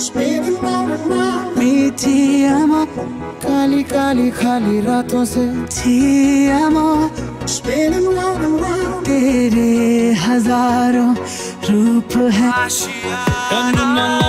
spinning round and round मीठी आमा काली काली खाली रातों spinning round and round तेरे हजारों रूप है। आशियाना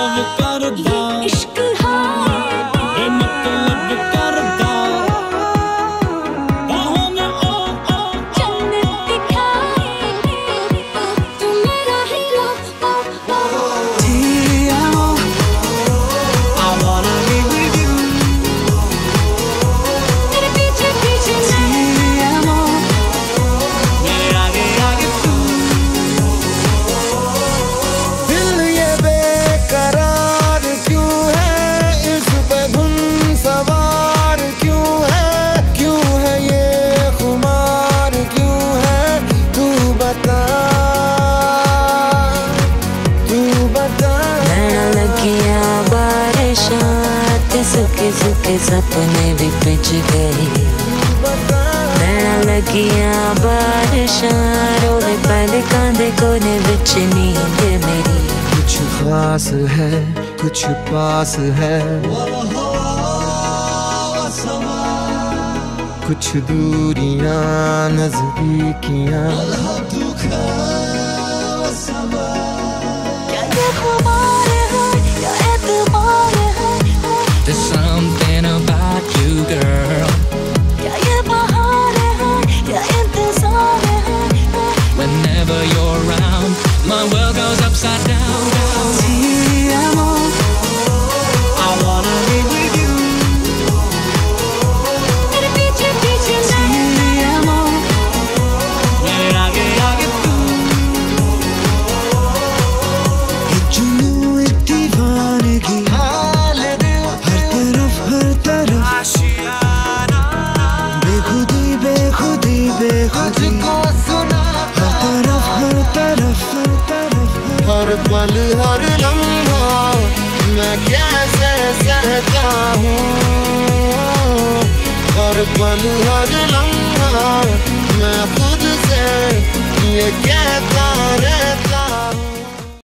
सुखे सपने भी पिच गई नैना लगिया बारिशां रोवे पहले कांदे कोने बिच नींद मेरी। कुछ खास है, कुछ पास है। कुछ दूरियाँ नजदीकियाँ। Never you. हर पल, हर लम्हा। मैं कैसे सहता हूँ? हर पल, हर लम्हा। मैं खुद से ये रहता